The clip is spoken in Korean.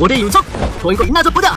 올해 윤석 보이고 있나 좀 보자